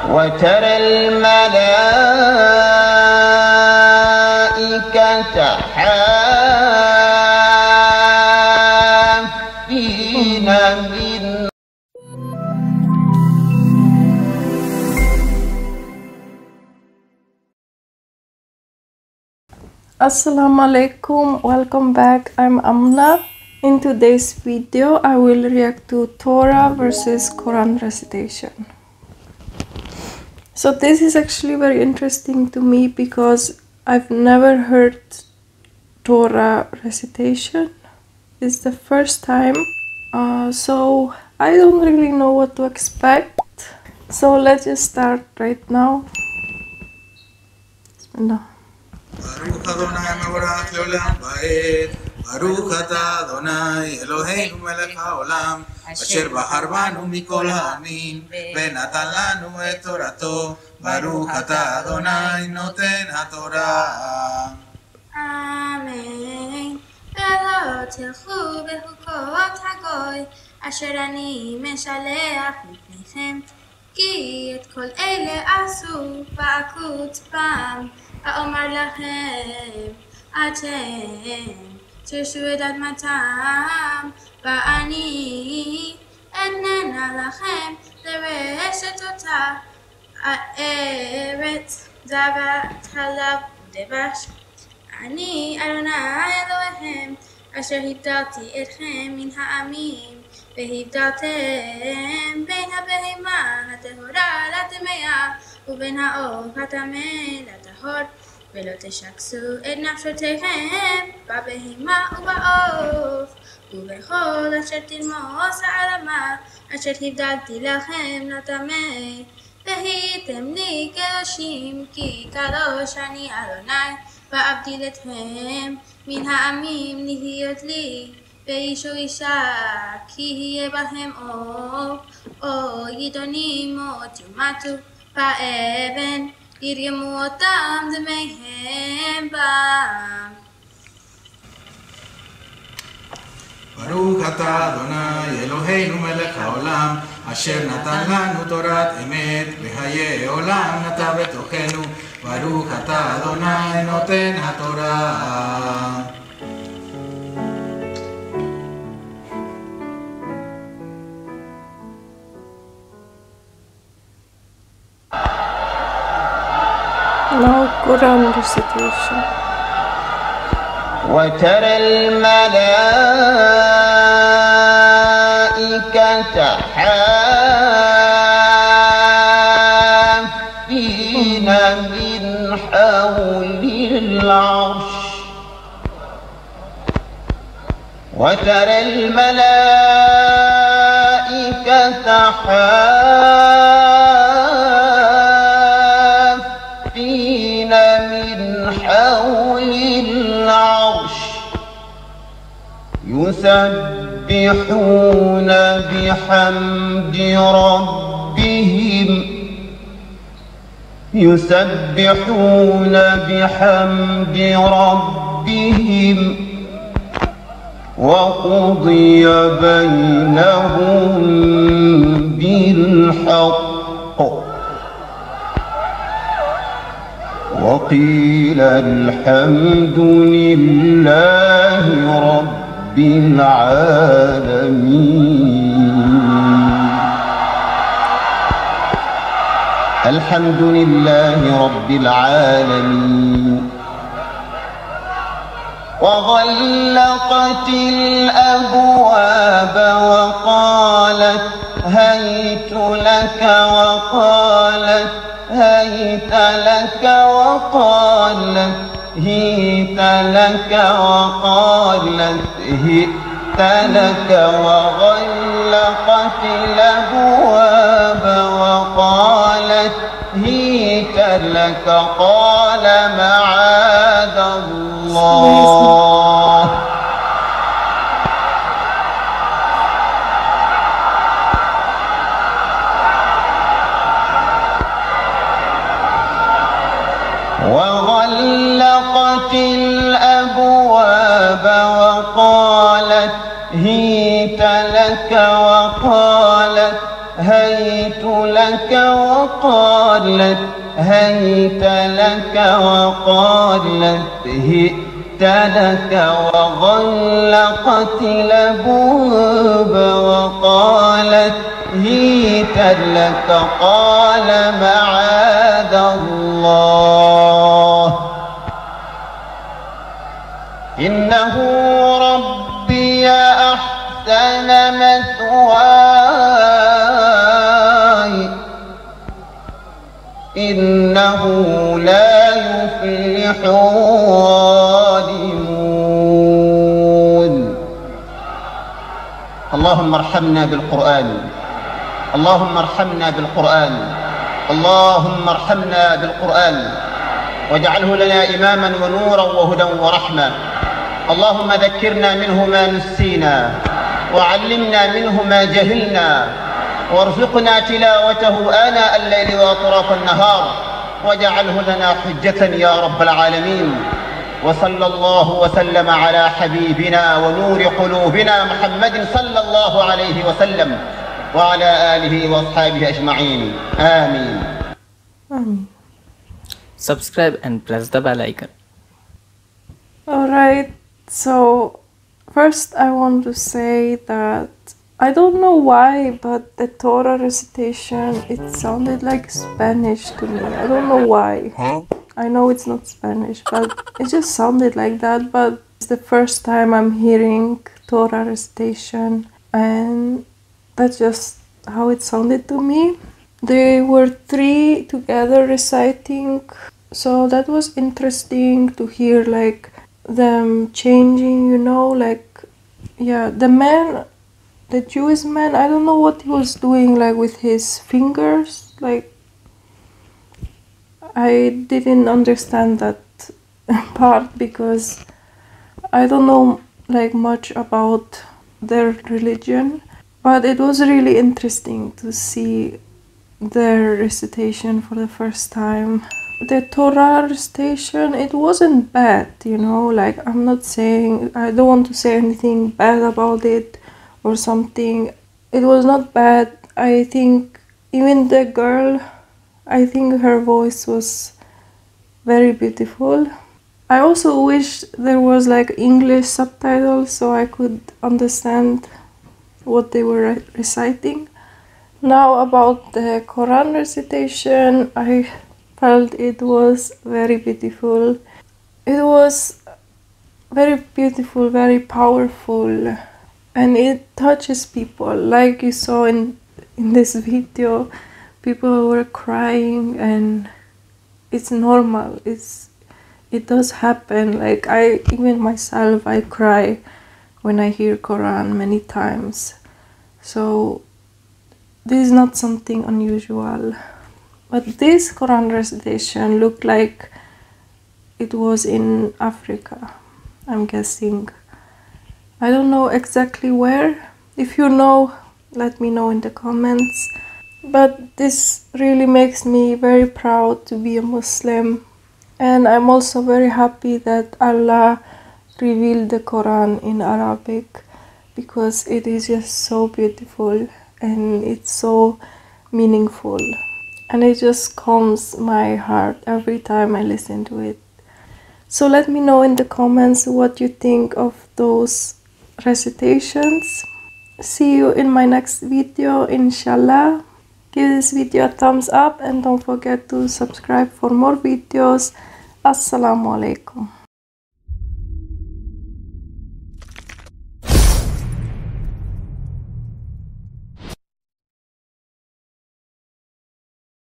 وترى الملائكة حافين من Assalamu alaikum, welcome back. I'm Amna. In today's video, I will react to Torah versus Quran recitation. So, this is actually very interesting to me because I've never heard Torah recitation. It's the first time, uh, so I don't really know what to expect. So, let's just start right now. Bismillah. ברוך אתה אדוני אלוהינו מלך העולם, אשר בחר בנו מכל העמים, ונתן לנו את תורתו, ברוך אתה אדוני נותן התורה. אמן. ולא תלכו בחוקות הגוי, אשר אני משלח לפניכם, כי את כל אלה עשו בעקוץ פעם, האומר לכם, אתם תרשו את אדמתם, ואני אתננה לכם לרשת אותה, הארץ זבת חלב ודבש. אני אדוני אלוהיהם, אשר הבדלתי אתכם מן העמים, והבדלתם בין הבהמה הטהורה לטמאה, ובין העוף הטמא לטהור, ולא תשקסו את נפשותיכם בבהמה ובעוף, ובכל אשר תרמוס העלמה, אשר הבדלתי לכם לטמא. והייתם לי קדושים, כי קדוש אני אדוני, ואבדיל אתכם מן העמים להיות לי. ואיש ואישה, כי יהיה בהם אור, או ידונים מות יומתו, באבן ירגמו אותם דמיהם בם. ברוך אתה אדוני אלוהינו מלך העולם, אשר נתן לנו תורת אמת, וחיי עולם נטע בתוכנו, ברוך אתה אדוני נותן התורה. وترى الملائكة حافين من حول العرش. وترى الملائكة حافين يسبحون بحمد ربهم. يسبحون بحمد ربهم. وقضي بينهم بالحق. وقيل الحمد لله رب العالمين. الحمد لله رب العالمين. وغلقت الأبواب وقالت هيت لك وقالت هيت لك وقالت هيت لك وقالت هئت لك وغلقت الأبواب وقالت هيت لك قال معاذ الله لك وقالت هيت لك وقالت هيت لك وقالت هئت لك وغلقت الأبواب وقالت هيت لك قال معاذ الله. إنه إنه لا يفلح الظالمون. اللهم ارحمنا بالقرآن. اللهم ارحمنا بالقرآن. اللهم ارحمنا بالقرآن. واجعله لنا إماما ونورا وهدى ورحمة. اللهم ذكرنا منه ما نسينا. وعلمنا منه ما جهلنا. وارزقنا تلاوته آناء الليل وأطراف النهار واجعله لنا حجة يا رب العالمين وصلى الله وسلم على حبيبنا ونور قلوبنا محمد صلى الله عليه وسلم وعلى آله وأصحابه أجمعين آمين. Subscribe and press the bell icon. Alright, so first I want to say that I don't know why, but the Torah recitation it sounded like Spanish to me. I don't know why. I know it's not Spanish, but it just sounded like that. But it's the first time I'm hearing Torah recitation, and that's just how it sounded to me. They were three together reciting, so that was interesting to hear like them changing, you know, like yeah, the man, the Jewish man, I don't know what he was doing like with his fingers, like I didn't understand that part because I don't know like much about their religion, but it was really interesting to see their recitation for the first time. The Torah recitation, it wasn't bad, you know, like I'm not saying, I don't want to say anything bad about it or something. It was not bad. I think even the girl, I think her voice was very beautiful. I also wish there was like English subtitles so I could understand what they were re- reciting. Now about the Quran recitation, I felt it was very beautiful. It was very beautiful, very powerful, and it touches people. Like you saw in in this video, people were crying, and it's normal. It's it does happen. Like I even myself, I cry when I hear Quran many times. So this is not something unusual. But this Quran recitation looked like it was in Africa, I'm guessing. I don't know exactly where. If you know, let me know in the comments. But this really makes me very proud to be a Muslim. And I'm also very happy that Allah revealed the Quran in Arabic because it is just so beautiful and it's so meaningful and it just calms my heart every time I listen to it. So let me know in the comments what you think of those recitations. See you in my next video, inshallah. Give this video a thumbs up and don't forget to subscribe for more videos. Assalamu alaikum.